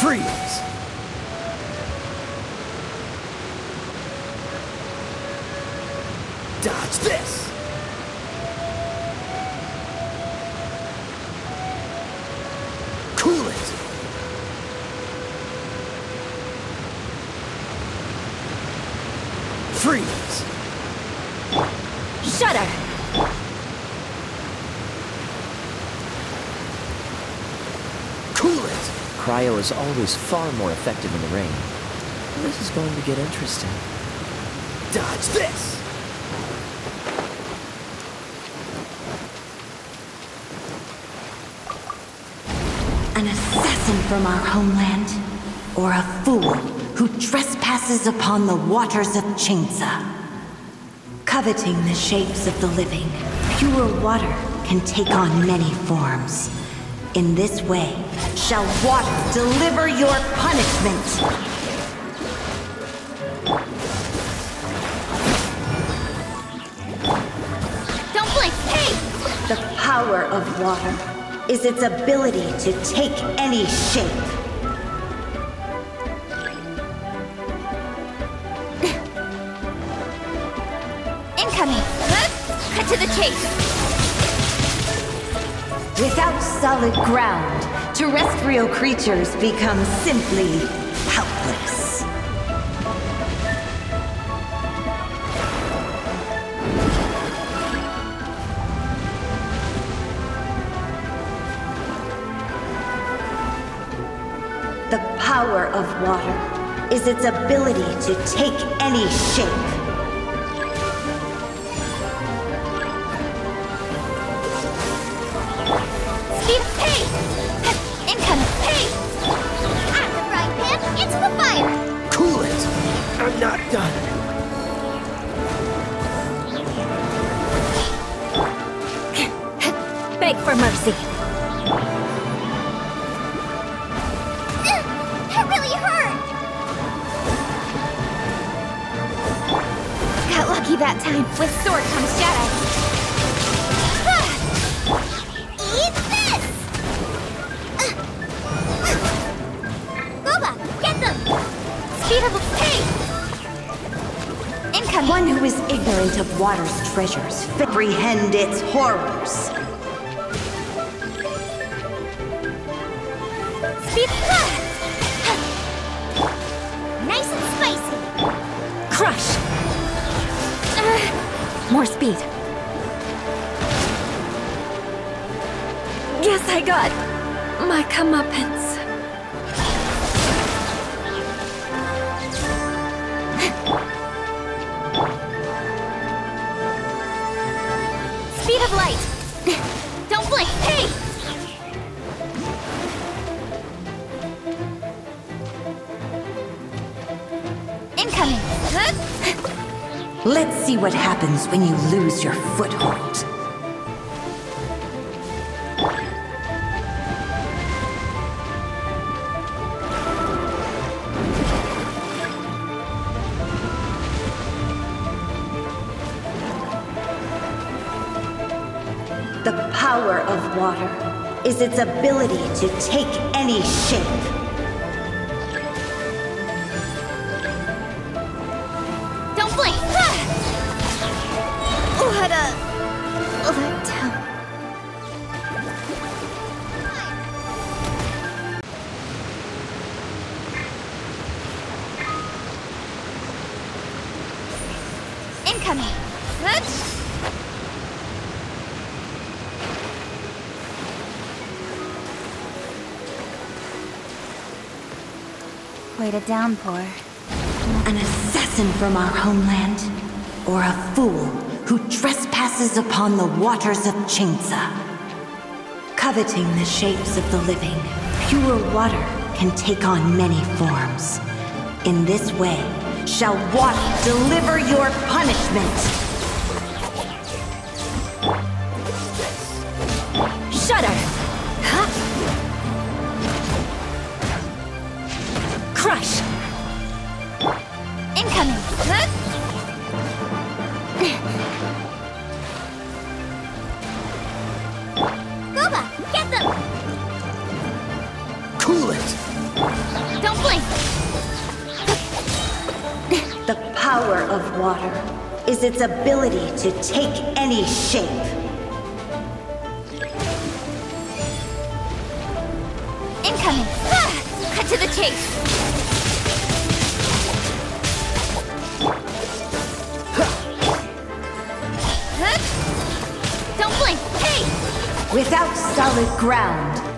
Freeze! Dodge this! Cool it! Freeze! Shudder! Cool it! Cryo is always far more effective in the rain. This is going to get interesting. Dodge this! An assassin from our homeland? Or a fool who trespasses upon the waters of Qingce? Coveting the shapes of the living, pure water can take on many forms. In this way, shall water deliver your punishment! Don't blink! Hey! The power of water is its ability to take any shape. Incoming! Cut to the chase! Without solid ground, terrestrial creatures become simply helpless. The power of water is its ability to take any shape. Done. Beg for mercy. That really hurt! Got lucky that time. With sword comes Jedi. Of water's treasures, comprehend its horrors. Nice and spicy! Crush! Uh, more speed. Guess I got my comeuppance. Let's see what happens when you lose your foothold. The power of water is its ability to take any shape. A downpour. An assassin from our homeland? Or a fool who trespasses upon the waters of Qingce? Coveting the shapes of the living, pure water can take on many forms. In this way, shall water deliver your punishment! Water is its ability to take any shape. Incoming! Ah! Cut to the chase! Don't blink! Hey! Without solid ground,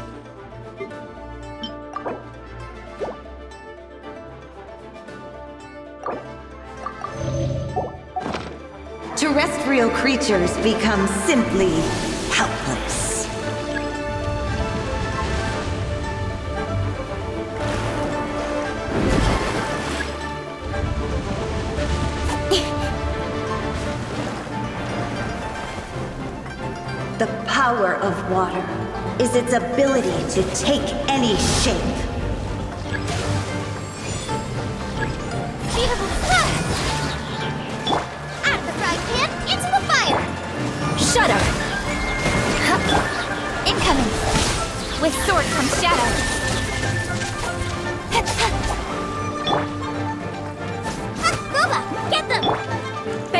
creatures become simply helpless. The power of water is its ability to take any shape.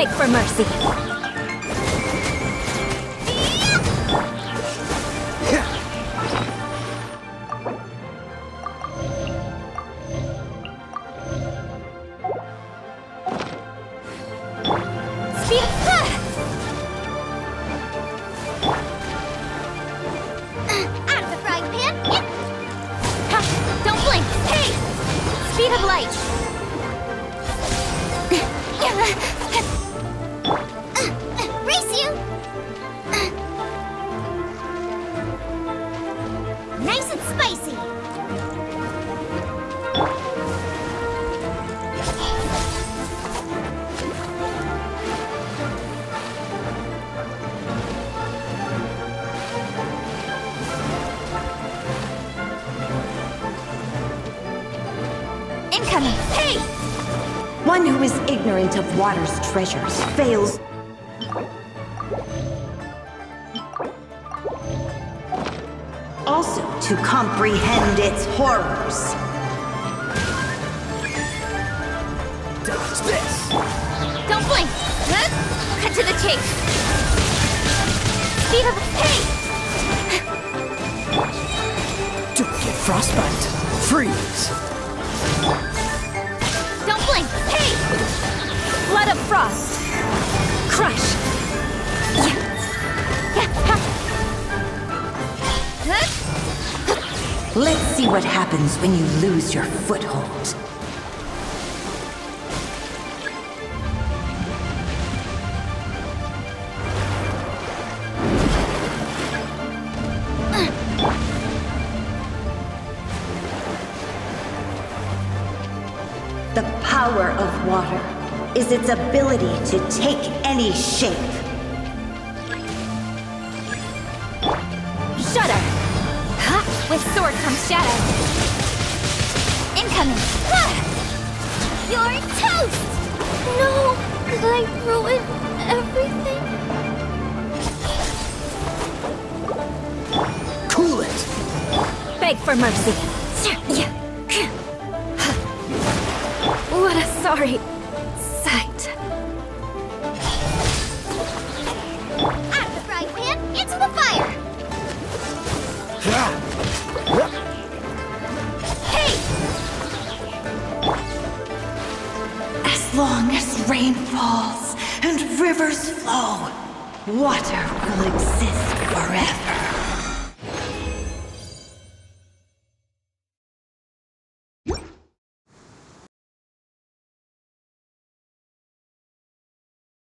Beg for mercy. Incoming! Hey! One who is ignorant of water's treasures fails. Also to comprehend its horrors. Dodge this! Don't blink! Huh? Cut to the chase! Speed of hey! Don't get frostbite! Freeze! Of frost! Crush! Let's see what happens when you lose your foothold. The power of water is its ability to take any shape. Shudder! Ha! With sword comes shadow. Incoming! Ah! Ha! You're toast! No! Did I ruin everything? Cool it! Beg for mercy. What a sorry long as rain falls and rivers flow, water will exist forever.